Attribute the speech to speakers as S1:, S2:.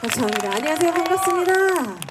S1: 감사합니다. 안녕하세요. 반갑습니다.